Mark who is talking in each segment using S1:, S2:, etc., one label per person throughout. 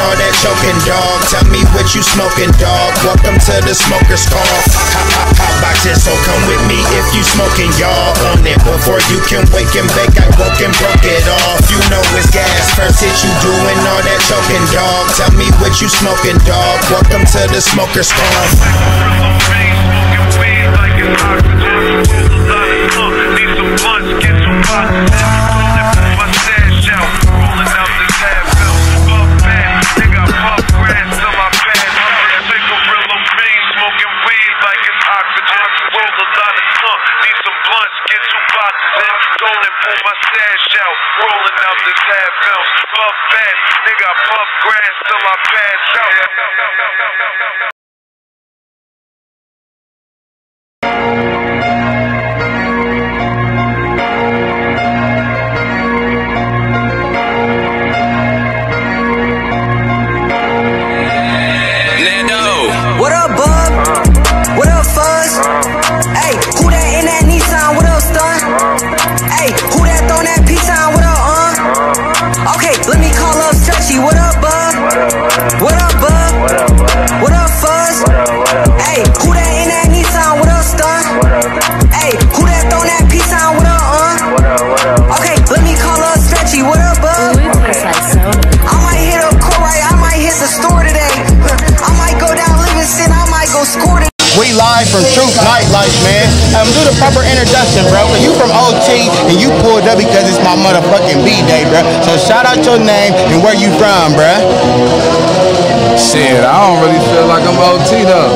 S1: all that choking, dog. Tell me what you smoking, dog. Welcome to the smoker's cough. Hot, hot, hot boxes, so come with me if you smoking, y'all. On it before you can wake and bake. I woke and broke it off. You know it's gas. First hit you doing all that choking, dog. Tell me what you smoking, dog. Welcome to the smoker's cough.
S2: Rolling grass till I
S3: live from Truth Nightlife, man. Um, do the proper introduction, bro. Cause you from OT and you pulled up because it's my motherfucking B day, bro. So shout out your name and where you from, bro.
S4: Shit, I don't really feel like I'm OT though.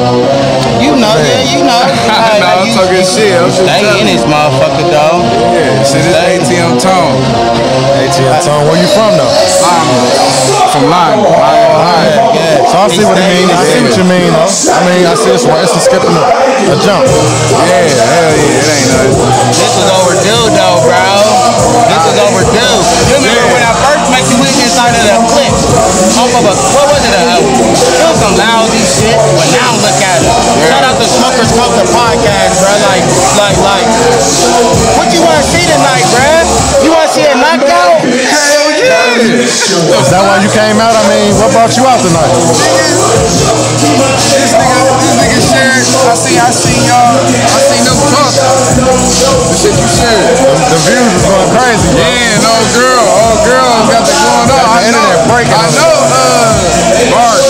S3: You know, yeah, you know.
S4: nah, I'm
S3: you,
S4: talking shit. I'm just
S3: Stay
S4: telling
S3: in this motherfucker, though.
S4: Yeah, shit, this ATM tone.
S5: ATM tone. Where you from though?
S4: From mine.
S5: Yeah, yeah. So I see what you mean. I see what you mean. Though. I mean, I see it's, it's a skipping a, a jump.
S4: Yeah, hell yeah, it ain't nothing.
S3: This was overdue, though, bro. This was overdue. You remember when I first met you, we was inside of the clip. Off of a, what was it? A, it was some lousy shit, but now look at it. Shout out to Smokers Culture Podcast, bro. Like, like, like. What you want to see tonight, bro? You want to see a knockout?
S4: Hell yeah!
S5: Is that why you came out? I mean, what brought you out tonight?
S4: This nigga, this nigga shared. I see, I see y'all. I seen them talk. The shit you shared.
S5: The, the views was going crazy, bro.
S4: Yeah, no girl, all girls got the going on. I
S5: The
S4: know,
S5: internet breaking
S4: I know, uh, Bart.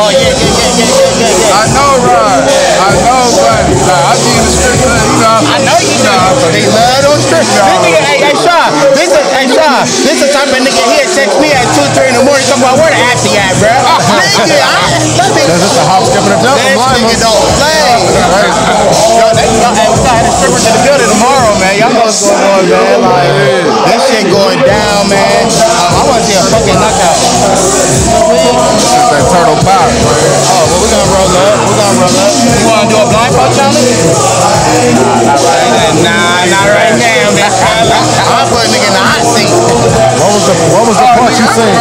S3: Oh, yeah, yeah, yeah, yeah, yeah, yeah, yeah.
S4: I know, Rod. I know, buddy. Like, I be in the strip club, you know.
S3: I know you do. They love those strips. This nigga, hey, hey, Shaw, this is, hey, this is the type of nigga here text me at 2, 3 in the morning talking about where the Appy at, bro. nigga, I, that nigga,
S5: That's just a hop, skip, and a jump.
S3: this
S5: I'm lying,
S3: nigga
S5: bro.
S3: don't play. Yo, they, yo, hey, we gotta have the strippers in the building tomorrow, man. Y'all know what's going on, man. Like, this shit going down, man. Um, I want to see a fucking knockout.
S4: It's that turtle pop, man.
S3: Oh, well, we're gonna roll up. We're gonna roll up. You wanna do a blindfold challenge? Nah, not right now. Nah, not right now, man. I'm
S5: What was the What was the part you seen?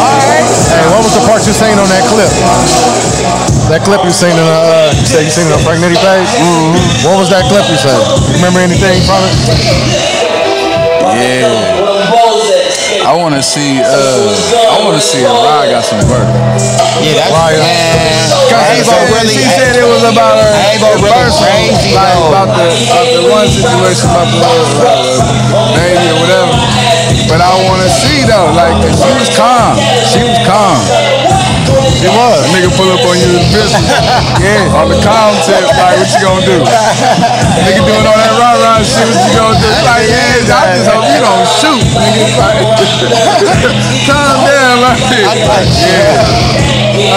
S3: Alright.
S5: Hey, what was the part you seen on that clip? That clip you seen in uh, you said you seen it on Frank Nitty page. Mm-hmm. What was that clip you seen? You remember anything from it?
S4: Yeah. I want to see, uh, I want to see if Rod got some work.
S3: Yeah, that's
S5: Why, uh,
S3: man.
S4: Cause he
S3: Avo
S4: said,
S3: really.
S4: she said it was about her,
S3: Avo
S4: her
S3: really
S4: personal,
S3: crazy,
S4: like
S3: though.
S4: about the about the one situation about the uh, baby or whatever. But I want to see though, like, she was calm. She was calm.
S5: She was.
S4: A nigga pull up on you in business. yeah. On the calm tip, like what you gonna do? nigga doing all that rah rah shit, what you gonna do? Like, yeah, I just hope you don't shoot, nigga. Like, calm down, like, yeah.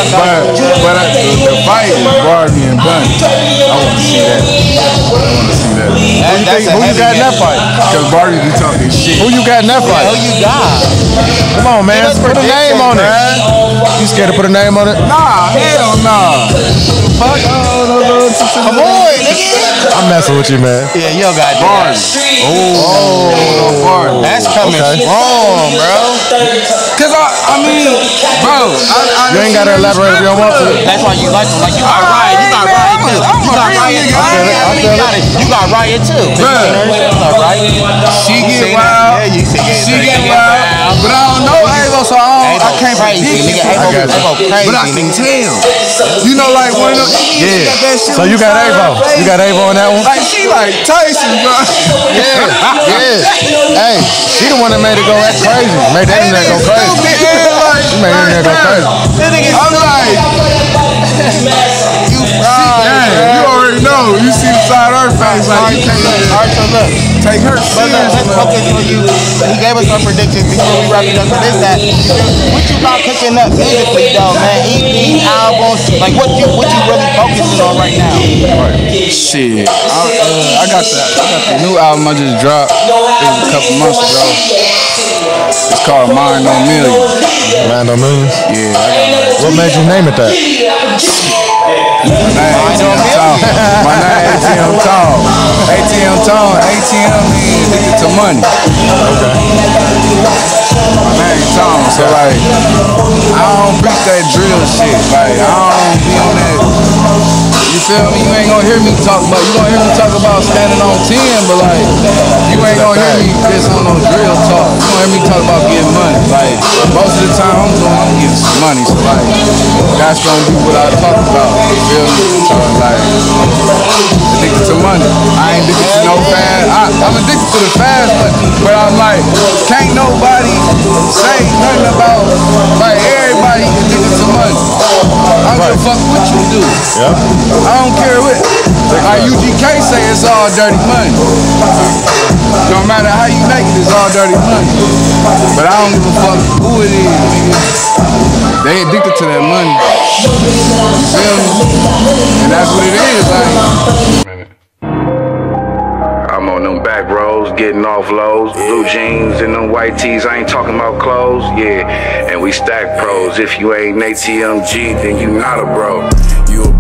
S4: But, but uh, the, the fight is Barbie and Bunny. I want to see that. I want to see that.
S3: That, that's a
S5: Who you
S3: heavy
S5: got in that fight?
S4: Because Barbie be talking shit.
S5: Who you got in that fight?
S3: Who you got?
S5: Come on, man. Put a name on it. You scared to put a name on it?
S4: Nah, hell nah. Fuck all those
S3: Come on, nigga.
S5: I'm messing with you, man.
S3: Yeah, you don't got to do
S4: Barbie.
S3: Oh,
S4: oh Barbie.
S3: That's coming
S5: Okay.
S3: strong, bro.
S4: Cause I, I mean, bro, I, I
S5: You ain't gotta elaborate if you don't want to.
S3: That's why you like them. Like you got Riot, you got
S4: man,
S3: Riot too. You got
S4: real
S3: Riot.
S4: nigga.
S3: I
S5: I feel it, I
S3: mean, you got
S5: it.
S3: it. You got Riot too. You got Riot.
S4: She get wild.
S3: Yeah, you see it.
S4: She
S3: She
S4: get
S3: get
S4: wild.
S3: Crazy,
S4: predict
S3: Nigga,
S5: I
S3: Avo,
S5: got you.
S3: Avo crazy,
S4: But I can tell. You know, like one of them.
S5: Yeah.
S4: got that shit
S5: So you got
S4: on
S5: Avo.
S4: her
S5: You got Avo on that one?
S4: Like she like Tyson, bro.
S5: Yeah, yeah. Hey, she the one that made it go that crazy. Made that internet go crazy. She made the internet go crazy.
S4: I'm like, you fried. You already know. You see the side of her face, like you can't
S3: Alright, so look.
S4: Take her
S3: But look, let's focus on you. He gave us our predictions before we wrap it up. But this that. What you got cooking up musically though, man? EP, albums, like what you what you really focusing on right now?
S4: Shit, I, uh, I got the I got the new album I just dropped. It was a couple months ago. It's called Mind on Million.
S5: Mind on millions.
S4: Yeah, I got
S5: What made you name it that?
S4: My name ATM Tone. My name ATM Tone. ATM Tone. ATM means addicted to money. Okay. My name Tom. So like, I don't beat that drill shit. Like, I don't be on that. You feel me? You ain't gonna hear me talk about. You gonna hear me talk about standing on ten, but like, you ain't gonna hear me just on no drill talk. You gonna hear me talk about getting money. Like, most of the time I'm doing, I'm getting some money. So like, that's gonna be what I talk about. You feel me? So like, addicted to money. I ain't addicted to no fast. I, I'm addicted to the fast money, but I'm like, can't nobody say nothing about like everybody addicted to money. I don't give a fuck what you do.
S5: Yeah.
S4: I don't care what. Like UGK say it's all dirty money. No matter how you make it, it's all dirty money. But I don't give a fuck who it is, nigga. They addicted to that money. You feel me? And that's what it is, like.
S2: I'm on them back roads, getting off lows, blue jeans and them white tees. I ain't talking about clothes, yeah. And we stack pros. If you ain't ATMG, then you not a bro.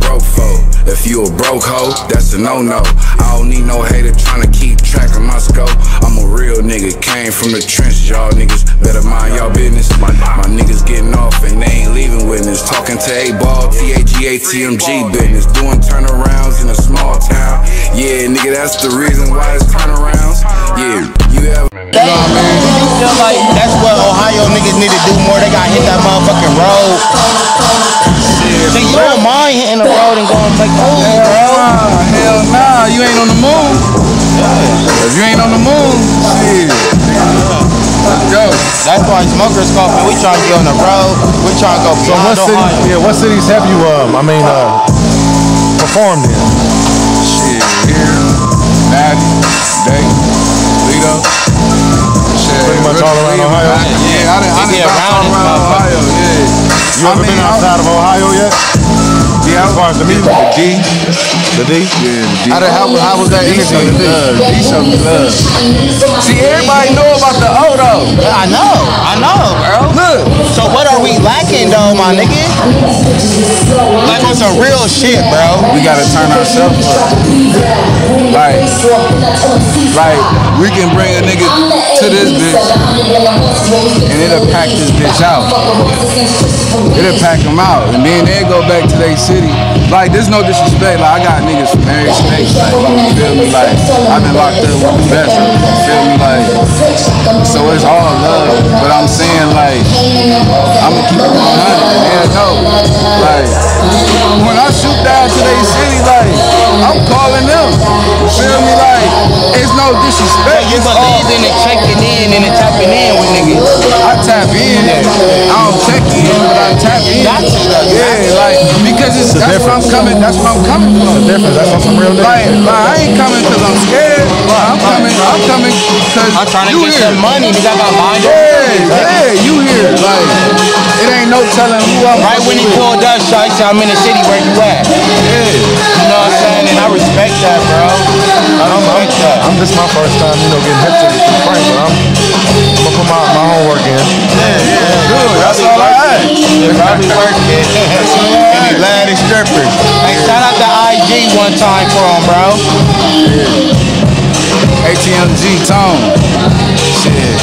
S2: A broke. If you a broke hoe, that's a no-no. I don't need no hater trying to keep track of my scope. I'm a real nigga, came from the trenches. Y'all niggas better mind y'all business. My, my niggas getting off and they ain't leaving witness. Talking to A-Ball, T-A-G-A, TMG business. Doing turnarounds in a small town. Yeah, nigga, that's the reason why it's turnarounds. Yeah, you have.
S3: Do you feel like that's what Ohio niggas need to do more? They gotta hit that motherfucking road. So you don't mind hitting the road and going make moves,
S4: Hell
S3: bro.
S4: nah, hell nah, you ain't on the moon. If you ain't on the moon, shit. Let's go.
S3: That's why smokers coffee. We trying to get on the road. We trying to go
S5: So what
S3: beyond
S5: city?
S3: Ohio.
S5: Yeah, what cities have you? Um, I mean, uh, performed in?
S4: Shit, here, Natty, Dayton, Toledo. Shit,
S5: Pretty much all around Ohio?
S4: Yeah, I done, I
S3: They
S4: done
S5: You ever been outside of Ohio yet?
S4: Yeah,
S5: As far as the music,
S4: the D.
S5: the D.
S4: Yeah, the.
S5: How, did, how, how was that
S4: D
S5: interview?
S4: love. D me love. See, everybody know about the O though.
S3: I know, I know, bro.
S4: Look,
S3: So what are we lacking though, my nigga? Like on some real shit, bro.
S4: we gotta turn ourselves up. Like, like we can bring a nigga to this bitch and it'll pack this bitch out. It'll pack them out, and then they go back to their city. Like, there's no disrespect. Like, I got niggas from every state. Like, you feel me? Like, I've been locked up with the best. You feel me? Like, so it's all love. But I'm saying, like, I'ma keep it 100. And know, like, when I shoot down to their city, like, I'm calling them. You feel me? Like, it's no disrespect.
S3: You
S4: It's all
S3: believe in it checking in and it tapping in with niggas.
S4: I tap in. In, but I tap in.
S3: Got to, though.
S4: Yeah, like because it's, that's where I'm coming. That's where I'm coming from.
S5: Difference. That's on some real niggas.
S4: Like, like, I ain't coming because I'm scared. I'm coming. I'm coming because
S3: I'm trying to
S4: you
S3: get
S4: here.
S3: some money. Nigga, I got lined up.
S4: Yeah, yeah, you here. Like, it ain't no telling who I'm.
S3: Right when he
S4: with.
S3: pulled up, shot, he said, I'm in the city, where you at?
S4: Yeah.
S3: You know what I'm saying? And I respect that, bro. I don't respect that.
S5: I'm just my first time, you know, getting hit to this Frank, but I'm,
S3: probably man. and he love the strippers. Hey, shout out to IG one time for him, bro.
S4: ATMG Tone. Shit.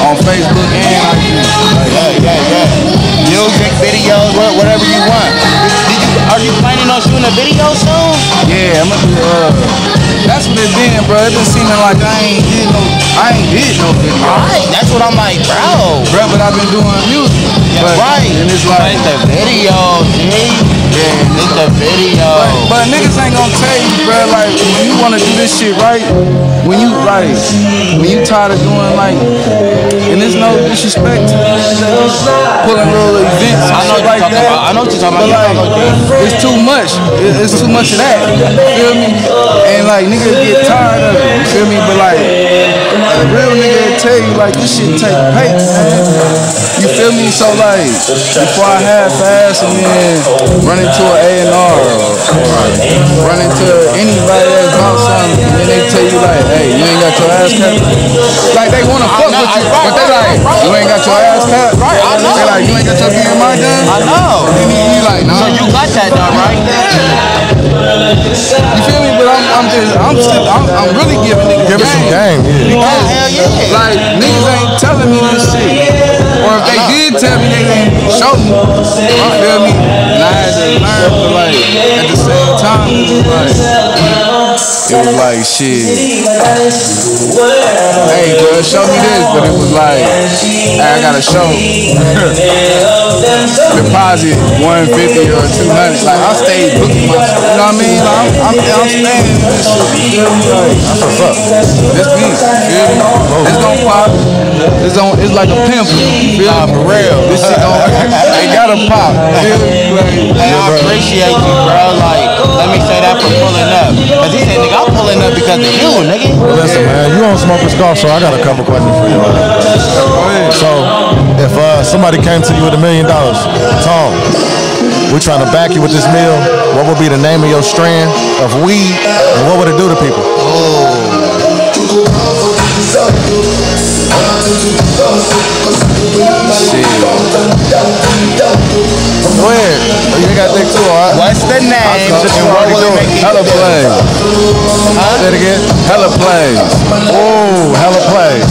S4: On Facebook and IG.
S3: Yeah, yeah, yeah. Music, videos, whatever you want. Are you planning on shooting a video soon?
S4: Yeah, I'm gonna do uh that's what it been, bro. It been seeming like I ain't did no, I ain't did no video,
S3: Right, that's what I'm like, bro.
S4: bro. But I've been doing music, but,
S3: right.
S4: And it's like,
S3: it's the video, G.
S4: yeah,
S3: It's the video.
S4: But niggas ain't gonna tell you, bro, like, when you wanna do this shit right, when you, like, when you tired of doing, like, and there's no disrespect to pulling little events and
S3: I know
S4: shit like
S3: you're talking
S4: that.
S3: about. I know what you're talking
S4: But,
S3: about.
S4: like,
S3: You
S4: it's too much. It- It's too much of that. You feel me? And, like, niggas get tired of it. Feel me? But, like, a real nigga tell you, like, this shit take pace, man. You feel me? So, like, before I half-ass and then run into an A&R or, or run into anybody that's about something, and then they tell you, like, hey, you ain't got your ass cut. Like, they want to fuck
S3: know,
S4: with you,
S3: right,
S4: but they like,
S3: right.
S4: you ain't got your ass cut.
S3: Right, I know.
S4: They like, you ain't got your BMI done.
S3: I know.
S4: And then you like, nah.
S3: So you got that done, right?
S4: You feel me? But I'm, I'm just, I'm still, I'm, I'm really giving niggas
S5: Give us some game, yeah.
S3: Oh, hell yeah.
S4: Like niggas ain't telling me this shit, or if they did tell me, they show me. You feel me? And I had to learn, but like at the same time, it was like, it was like shit. Hey, bro, show me this, but it was like, hey, I gotta show. Deposit 150 or 200. Like I stayed booking myself. You know what I mean? Like, I'm, I'm, I'm staying in this shit. Like,
S5: That's what's up.
S4: this beat, feel me? It's gonna pop. It's on. It's like a pimple. Feel me? For real. This shit gon' It gotta pop. Feel me? Like,
S3: I appreciate you, bro. Like, let me say that for pulling up. Cause he said, nigga, I'm pulling up because of you, nigga.
S5: Listen, man, you on Smoker's Cough, so I got a couple questions for you. Man. So, if uh, somebody came to you with a million dollars, Tom, we're trying to back you with this meal. What would be the name of your strand of weed, and what would it do to people? Go ahead. You got to too hard.
S3: What's the name?
S5: I'll-
S3: And what will it
S4: hella plays.
S5: Say it again.
S4: Hella plays.
S5: Oh, hella plays.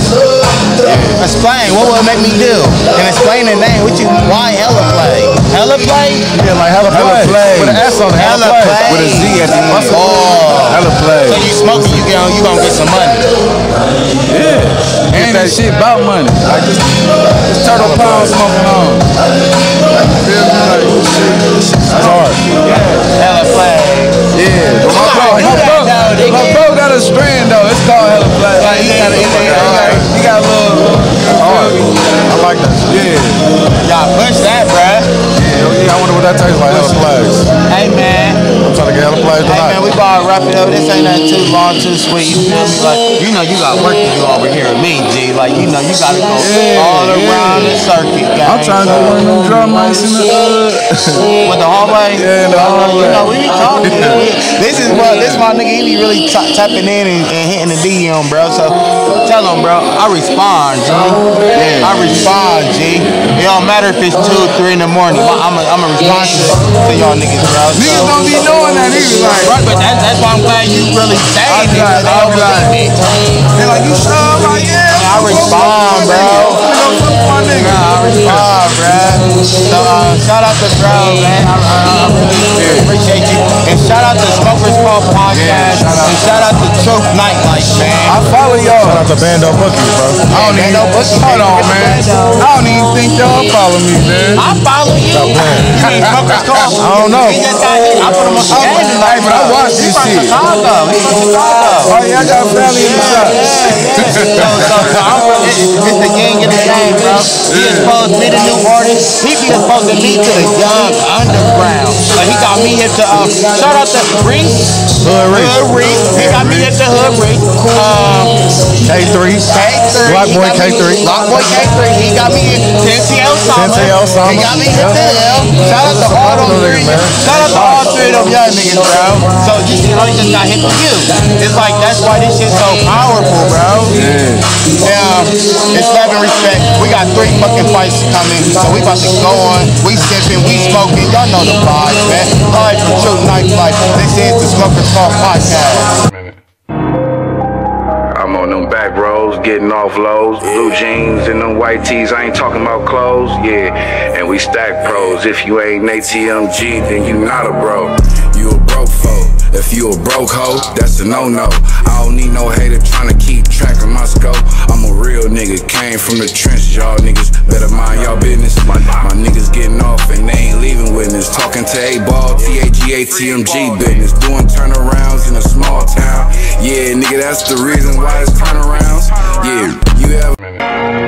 S3: Explain. What will it make me do? And explain the name. What you? Why hella play? Hella play?
S5: Yeah, like hella plays. With an S on it. Hella,
S3: Hella
S5: plays.
S3: plays.
S4: With a Z at the end.
S3: Oh.
S4: Hella plays.
S3: So you smoking, you get you gonna get some money.
S4: Yeah. That shit about money. Like this, this turtle pound smoking on. Feel me? Like shit.
S5: Hard.
S3: Hella play.
S4: Yeah. But my bro, my bro, my bro got a strand though. It's called hella. Like he got a, he got, he got a little.
S5: Hard. I like that.
S4: Yeah.
S3: Y'all push that, bruh.
S5: Yeah, I wonder what that tastes like. Hella plays.
S3: Hey man.
S5: I'm trying to get hella plays
S3: Hey man, we about to wrap it up. This ain't nothing too long, too sweet. You feel me? Like you know, you got work to do over here with me. Like you know, you gotta go
S4: Yeah,
S3: all
S4: yeah.
S3: the circuit, gang.
S4: I'm trying to go one of them drum mics in the uh,
S3: with the hallway.
S4: Yeah, the hallway.
S3: You know, we be talking. This is what this my nigga. He be really t- tapping in and, and hitting the DM, bro. So tell him, bro. I respond, G. I respond, G. It don't matter if it's two, three in the morning. I'm a, I'm a respond to, to y'all niggas, bro. So,
S4: Niggas don't be knowing that either. Like,
S3: Right, but that's, that's why I'm glad you really saying it.
S4: like,
S3: because They
S4: I
S3: don't
S4: like,
S3: believe it.
S4: they like, you sure? I'm like, yeah.
S3: So uh, shout out to bro, man. I, I, I really appreciate you. And shout out to Smokers Cough Podcast.
S4: shout.
S3: And shout out to Truth Nightlife, man.
S4: I follow y'all.
S5: Shout out to Bando Bookies, bro.
S4: I don't
S3: Man,
S4: even,
S3: no pussy,
S4: hold on, man. I don't even think y'all follow me, man.
S3: I follow you.
S5: Stop playing.
S3: You mean Smokers Cough?
S5: I don't know.
S3: He just got. I put him on the
S4: I'm-
S3: tonight,
S4: hey, but I
S3: bro.
S4: watched
S3: He
S4: this
S3: from. Chicago. He from Chicago.
S4: Oh, yeah, I got family in the shop.
S3: Yeah, yeah. So, so, so I'm really, it's the gang in the game, bro. He exposed me to new artists. He be exposed me to the young underground. Like he got me hit the um, shout out to Reese.
S5: Hood Reese.
S3: Hood Reese. He got me hit the Hood Reese. Um,
S5: K3.
S3: K3.
S5: Block
S3: he
S5: Boy K3.
S3: Block Boy K3. He got me in 10CL Summer.
S5: 10CL Summer.
S3: He got me hit the L. Shout out to all them three.
S5: man.
S3: Shout out to all three of them young niggas, bro. So you see how he just got hit with you. It's like that's why this shit's so powerful, bro.
S4: Yeah.
S3: Yeah, Um, it's love and respect. We got three fucking fights coming, so we about to go on. We sipping, we smoking. Y'all know the vibes, man. Live from Truth Nightlife. This is the Smokers Cough Podcast.
S2: I'm on them back roads, getting off lows, blue jeans and them white tees. I ain't talking about clothes, yeah. And we stack pros. If you ain't ATMG, then you not a bro.
S1: You a bro.
S4: If you a broke hoe, that's a no-no. I don't need no hater trying to keep track of my scope. A nigga, came from the trenches, y'all niggas. Better mind y'all business. My, my niggas getting off and they ain't leaving witness. Talking to A-Ball, TAGATMG business. Doing turnarounds in a small town. Yeah, nigga, that's the reason why it's turnarounds. Yeah.